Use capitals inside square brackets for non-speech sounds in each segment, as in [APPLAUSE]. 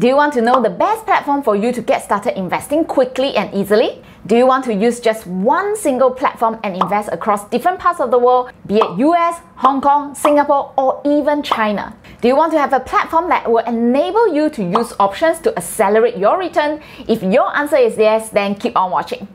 Do you want to know the best platform for you to get started investing quickly and easily? Do you want to use just one single platform and invest across different parts of the world, be it US, Hong Kong, Singapore, or even China? Do you want to have a platform that will enable you to use options to accelerate your return? If your answer is yes, then keep on watching.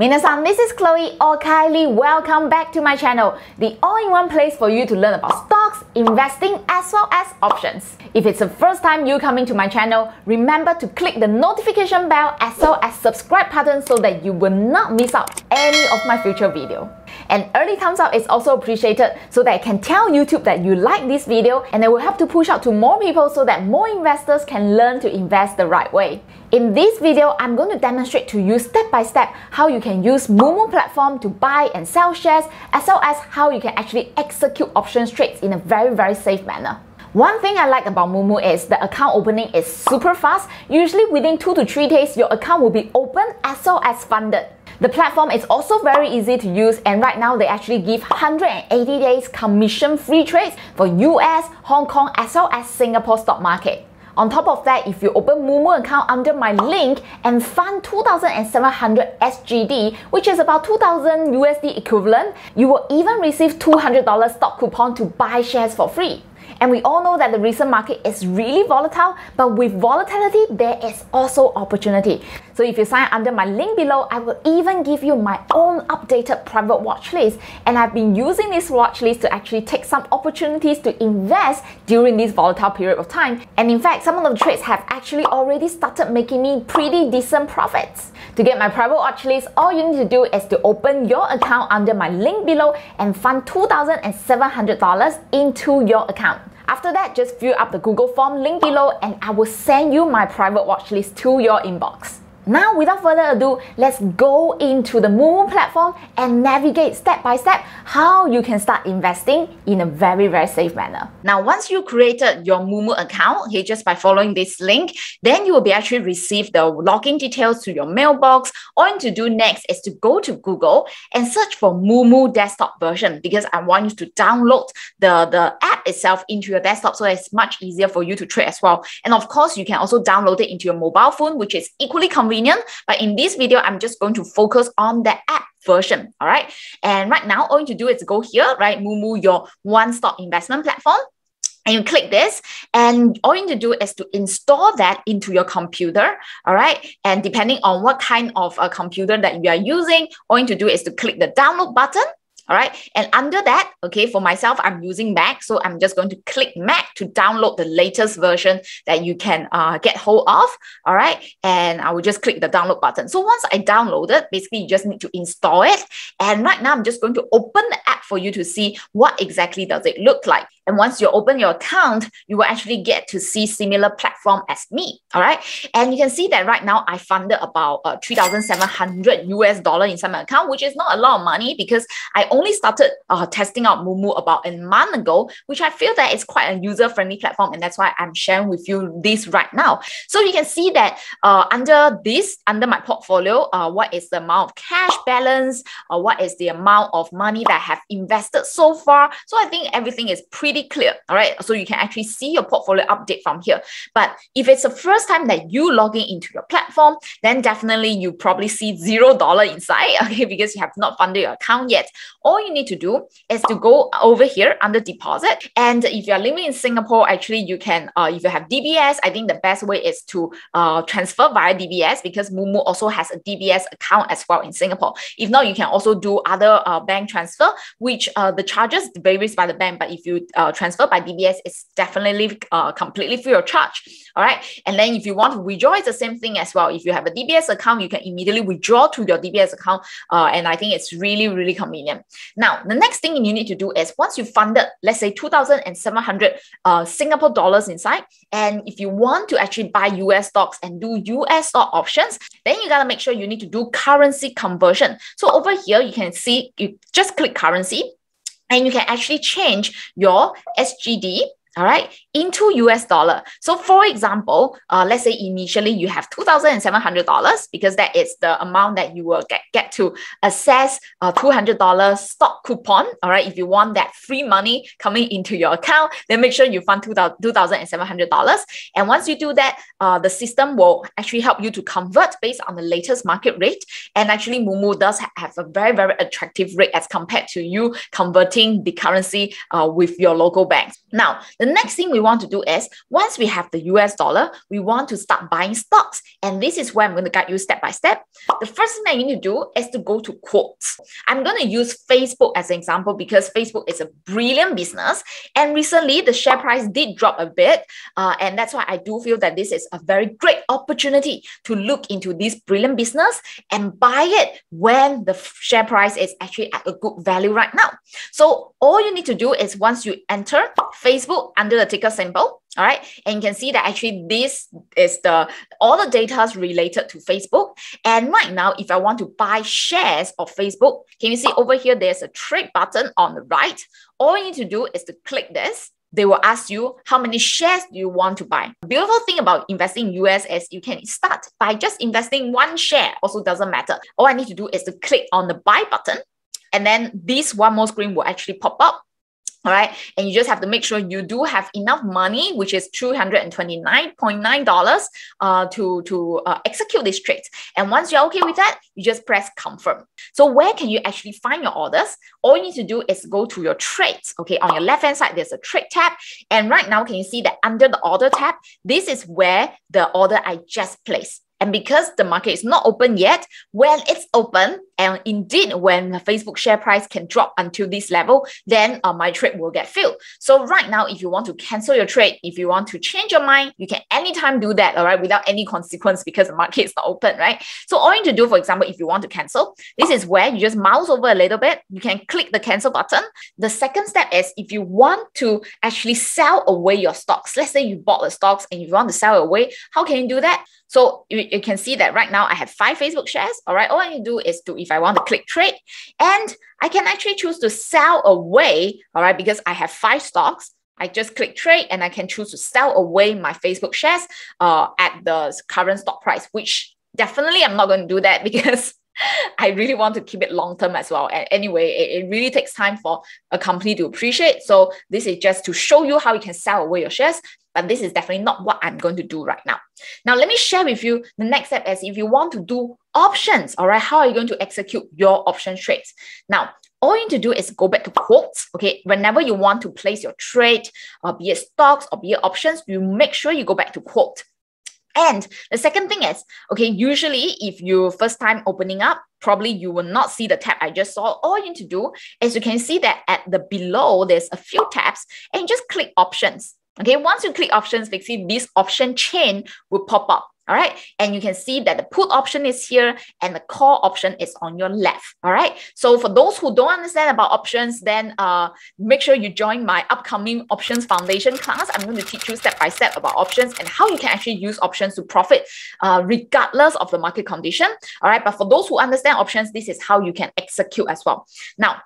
Minasan, this is Chloe or Kylie. Welcome back to my channel, the all-in-one place for you to learn about stocks, investing, as well as options. If it's the first time you coming to my channel, remember to click the notification bell as well as subscribe button so that you will not miss out any of my future video. An early thumbs up is also appreciated so that I can tell YouTube that you like this video and it will help to push out to more people so that more investors can learn to invest the right way. In this video, I'm going to demonstrate to you step by step how you can use Moomoo platform to buy and sell shares as well as how you can actually execute option trades in a very very safe manner. One thing I like about Moomoo is the account opening is super fast. Usually within 2 to 3 days, your account will be open as well as funded. The platform is also very easy to use and right now they actually give 180 days commission free trades for US, Hong Kong as well as Singapore stock market. On top of that, if you open Moomoo account under my link and fund 2,700 SGD, which is about 2,000 USD equivalent, you will even receive $200 stock coupon to buy shares for free. And we all know that the recent market is really volatile, but with volatility, there is also opportunity. So if you sign under my link below, I will even give you my own updated private watch list. And I've been using this watch list to actually take some opportunities to invest during this volatile period of time. And in fact, some of the trades have actually already started making me pretty decent profits. To get my private watch list, all you need to do is to open your account under my link below and fund $2,700 into your account. After that, just fill up the Google form link below and I will send you my private watch list to your inbox. Now, without further ado, let's go into the Moomoo platform and navigate step by step how you can start investing in a very, very safe manner. Now, once you created your Moomoo account, okay, just by following this link, then you will be actually receive the login details to your mailbox. All you need to do next is to go to Google and search for Moomoo desktop version because I want you to download the, the app itself into your desktop so it's much easier for you to trade as well. And of course, you can also download it into your mobile phone, which is equally convenient. But in this video, I'm just going to focus on the app version. All right. And right now, all you need to do is go here, right? Moomoo, your one-stop investment platform. And you click this, and all you need to do is to install that into your computer. All right. And depending on what kind of a computer that you are using, all you need to do is to click the download button all right. And under that, okay, for myself, I'm using Mac. So I'm just going to click Mac to download the latest version that you can uh, get hold of. All right. And I will just click the download button. So once I download it, basically you just need to install it. And right now I'm just going to open the app for you to see what exactly does it look like. And once you open your account, you will actually get to see similar platform as me. All right. And you can see that right now I funded about uh, 3,700 US dollar inside my account, which is not a lot of money because I only started uh, testing out Moomoo about a month ago, which I feel that it's quite a user-friendly platform. And that's why I'm sharing with you this right now. So you can see that uh, under this, under my portfolio, uh, what is the amount of cash balance, uh, what is the amount of money that I have invested so far. So I think everything is pretty pretty clear. All right. So you can actually see your portfolio update from here. But if it's the first time that you log in into your platform, then definitely you probably see zero dollar inside. [LAUGHS] Okay. Because you have not funded your account yet. All you need to do is to go over here under deposit. And if you're living in Singapore, actually you can, uh, if you have DBS, I think the best way is to uh, transfer via DBS because Moomoo also has a DBS account as well in Singapore. If not, you can also do other uh, bank transfer, which uh, the charges varies by the bank. But if you uh, transfer by DBS is definitely uh, completely free of charge. All right. And then if you want to withdraw, it's the same thing as well. If you have a DBS account, you can immediately withdraw to your DBS account. Uh, and I think it's really, really convenient. Now, the next thing you need to do is once you funded, let's say 2,700 uh, Singapore dollars inside, and if you want to actually buy US stocks and do US stock options, then you got to make sure you need to do currency conversion. So over here, you can see, you just click currency and you can actually change your SGD all right, into US dollar. So for example, uh, let's say initially you have $2,700 because that is the amount that you will get, get to assess a $200 stock coupon. All right, if you want that free money coming into your account, then make sure you fund $2,700. And once you do that, uh, the system will actually help you to convert based on the latest market rate. And actually, Moomoo does have a very, very attractive rate as compared to you converting the currency uh, with your local banks. Now, the next thing we want to do is once we have the US dollar, we want to start buying stocks. And this is where I'm going to guide you step by step. The first thing that you need to do is to go to quotes. I'm going to use Facebook as an example because Facebook is a brilliant business. And recently, the share price did drop a bit. Uh, and that's why I do feel that this is a very great opportunity to look into this brilliant business and buy it when the share price is actually at a good value right now. So all you need to do is once you enter Facebook under the ticker symbol, all right, and you can see that actually this is the all the data is related to Facebook. And right now, if I want to buy shares of Facebook, can you see over here, there's a trade button on the right. All you need to do is to click this they will ask you how many shares do you want to buy. Beautiful thing about investing in US is you can start by just investing one share, also doesn't matter. All I need to do is to click on the buy button and then this one more screen will actually pop up all right. And you just have to make sure you do have enough money, which is $229.9 uh, to, to uh, execute this trade. And once you're okay with that, you just press confirm. So where can you actually find your orders? All you need to do is go to your trades. Okay. On your left hand side, there's a trade tab. And right now, can you see that under the order tab, this is where the order I just placed. And because the market is not open yet, when it's open, and indeed when the Facebook share price can drop until this level, then uh, my trade will get filled. So right now, if you want to cancel your trade, if you want to change your mind, you can anytime do that, all right, without any consequence because the market is not open, right? So all you need to do, for example, if you want to cancel, this is where you just mouse over a little bit, you can click the cancel button. The second step is if you want to actually sell away your stocks, let's say you bought the stocks and you want to sell away, how can you do that? So you, you can see that right now I have five Facebook shares. All right. All I need to do is to, if I want to click trade, and I can actually choose to sell away. All right. Because I have five stocks. I just click trade and I can choose to sell away my Facebook shares uh, at the current stock price, which definitely I'm not going to do that [LAUGHS] because I really want to keep it long term as well. And anyway, it, it really takes time for a company to appreciate. So this is just to show you how you can sell away your shares but this is definitely not what I'm going to do right now. Now, let me share with you the next step as if you want to do options, all right, how are you going to execute your option trades? Now, all you need to do is go back to quotes. Okay, whenever you want to place your trade, uh, be it stocks or be it options, you make sure you go back to quote. And the second thing is, okay, usually if you first time opening up, probably you will not see the tab I just saw. All you need to do is you can see that at the below, there's a few tabs and just click options. Okay, once you click options, see this option chain will pop up. All right. And you can see that the put option is here and the call option is on your left. All right. So for those who don't understand about options, then uh, make sure you join my upcoming options foundation class. I'm going to teach you step by step about options and how you can actually use options to profit uh, regardless of the market condition. All right. But for those who understand options, this is how you can execute as well. Now,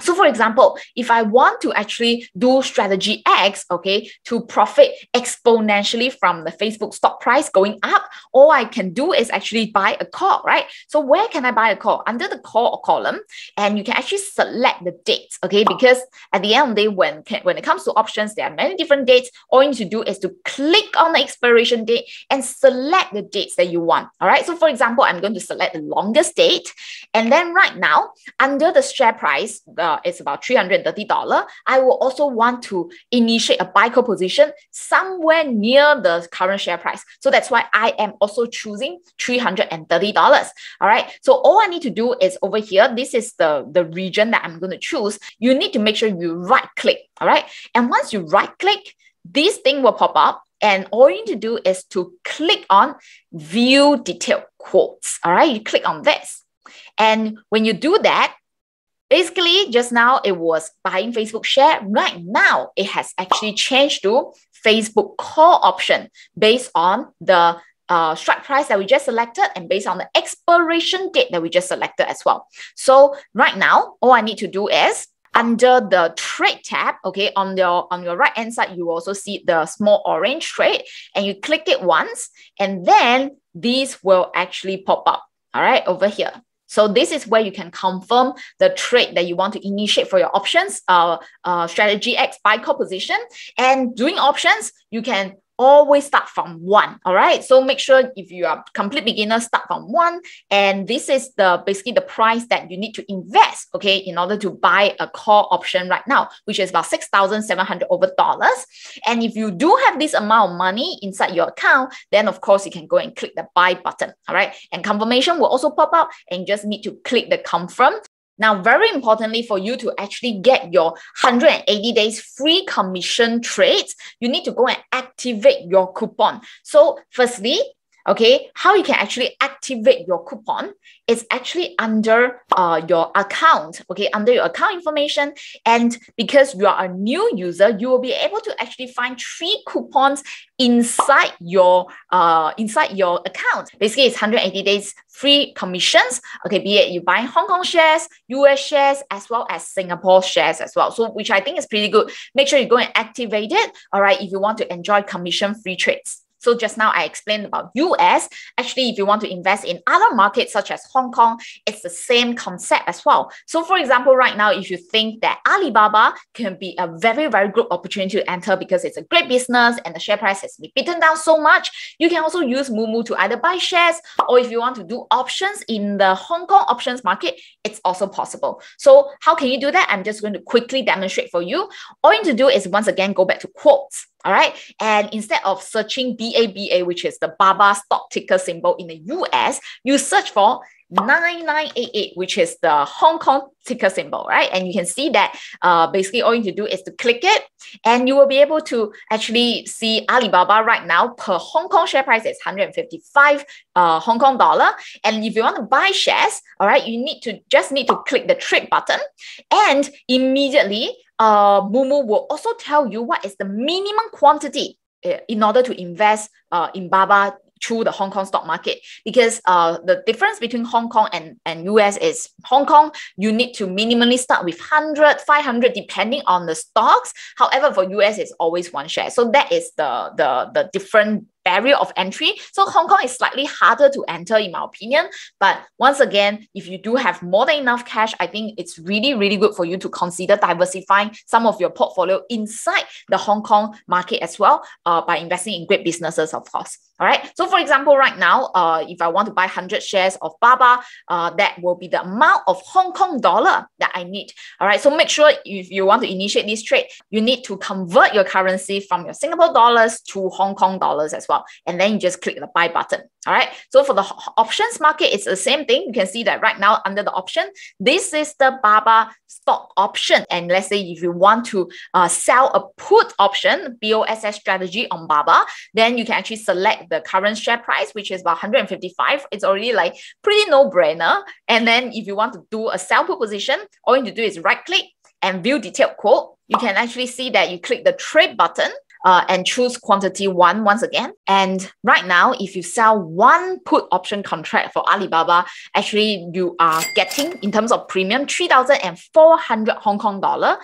so for example, if I want to actually do strategy X, okay, to profit exponentially from the Facebook stock price going up, all I can do is actually buy a call, right? So where can I buy a call? Under the call column, and you can actually select the dates, okay? Because at the end of the day, when, when it comes to options, there are many different dates. All you need to do is to click on the expiration date and select the dates that you want, all right? So for example, I'm going to select the longest date. And then right now, under the share price, uh, it's about $330, I will also want to initiate a buy call position somewhere near the current share price. So that's why I am also choosing $330. All right. So all I need to do is over here, this is the, the region that I'm going to choose. You need to make sure you right click. All right. And once you right click, this thing will pop up and all you need to do is to click on view detailed quotes. All right, you click on this. And when you do that, Basically, just now it was buying Facebook share. Right now, it has actually changed to Facebook call option based on the uh, strike price that we just selected and based on the expiration date that we just selected as well. So right now, all I need to do is under the trade tab, okay, on your on your right hand side, you also see the small orange trade and you click it once and then these will actually pop up, all right, over here. So this is where you can confirm the trade that you want to initiate for your options, uh, uh, strategy X buy call position. And doing options, you can always start from one all right so make sure if you are complete beginner start from one. And this is the basically the price that you need to invest okay in order to buy a call option right now which is about 6700 over dollars. And if you do have this amount of money inside your account then of course you can go and click the buy button all right and confirmation will also pop up and you just need to click the confirm now, very importantly, for you to actually get your 180 days free commission trades, you need to go and activate your coupon. So, firstly, okay, how you can actually activate your coupon is actually under uh, your account, okay, under your account information. And because you are a new user, you will be able to actually find three coupons inside your uh inside your account. Basically, it's 180 days free commissions. Okay, be it you buy Hong Kong shares, US shares, as well as Singapore shares as well. So which I think is pretty good. Make sure you go and activate it. All right, if you want to enjoy commission free trades. So just now I explained about US. Actually, if you want to invest in other markets such as Hong Kong, it's the same concept as well. So for example, right now, if you think that Alibaba can be a very, very good opportunity to enter because it's a great business and the share price has been beaten down so much, you can also use Moomoo to either buy shares or if you want to do options in the Hong Kong options market, it's also possible. So how can you do that? I'm just going to quickly demonstrate for you. All you need to do is once again, go back to quotes. All right. And instead of searching BABA, which is the BABA stock ticker symbol in the US, you search for 9988, which is the Hong Kong ticker symbol, right? And you can see that uh, basically all you need to do is to click it and you will be able to actually see Alibaba right now per Hong Kong share price is 155 uh, Hong Kong dollar. And if you want to buy shares, all right, you need to just need to click the trade button and immediately uh, Moomoo will also tell you what is the minimum quantity uh, in order to invest uh, in Baba through the Hong Kong stock market because uh, the difference between Hong Kong and, and US is Hong Kong, you need to minimally start with 100, 500, depending on the stocks. However, for US, it's always one share. So that is the, the, the different barrier of entry. So Hong Kong is slightly harder to enter, in my opinion. But once again, if you do have more than enough cash, I think it's really, really good for you to consider diversifying some of your portfolio inside the Hong Kong market as well uh, by investing in great businesses, of course. All right. So, for example, right now, uh, if I want to buy 100 shares of Baba, uh, that will be the amount of Hong Kong dollar that I need. All right. So, make sure if you want to initiate this trade, you need to convert your currency from your Singapore dollars to Hong Kong dollars as well And then you just click the buy button. All right. So for the options market, it's the same thing. You can see that right now under the option, this is the BABA stock option. And let's say if you want to uh, sell a put option, BOSS strategy on BABA, then you can actually select the current share price, which is about 155. It's already like pretty no brainer. And then if you want to do a sell put position, all you need to do is right click and view detailed quote. You can actually see that you click the trade button uh, and choose quantity one once again. And right now, if you sell one put option contract for Alibaba, actually you are getting in terms of premium 3,400 Hong Kong dollar.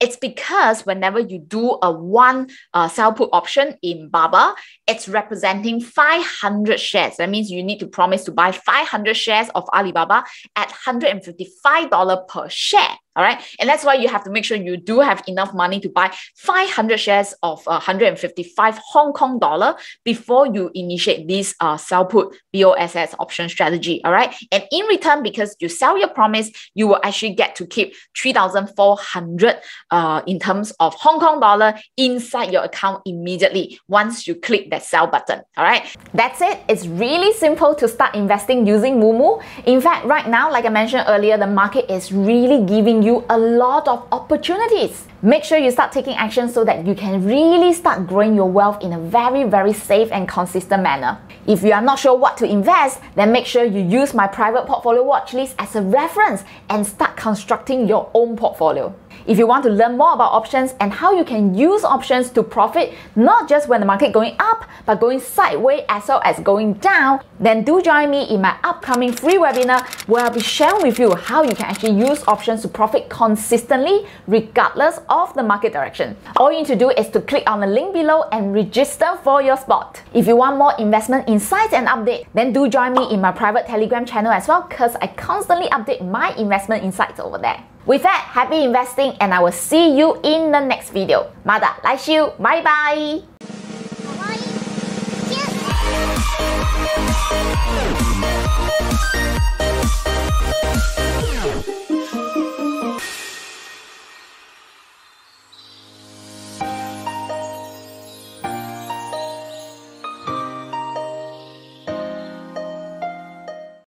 It's because whenever you do a one uh, sell put option in Baba, it's representing 500 shares. That means you need to promise to buy 500 shares of Alibaba at $155 per share. All right. And that's why you have to make sure you do have enough money to buy 500 shares of uh, 155 Hong Kong dollar before you initiate this uh, sell put BOSS option strategy. All right. And in return, because you sell your promise, you will actually get to keep 3,400 uh, in terms of Hong Kong dollar inside your account immediately once you click that sell button. All right. That's it. It's really simple to start investing using Moomoo. In fact, right now, like I mentioned earlier, the market is really giving you a lot of opportunities. Make sure you start taking action so that you can really start growing your wealth in a very, very safe and consistent manner. If you are not sure what to invest, then make sure you use my private portfolio watch list as a reference and start constructing your own portfolio. If you want to learn more about options and how you can use options to profit not just when the market going up, but going sideways as well as going down, then do join me in my upcoming free webinar where I'll be sharing with you how you can actually use options to profit consistently regardless of the market direction. All you need to do is to click on the link below and register for your spot. If you want more investment insights and updates, then do join me in my private Telegram channel as well because I constantly update my investment insights over there. With that, happy investing and I will see you in the next video. 马达来修，拜拜。Cheers.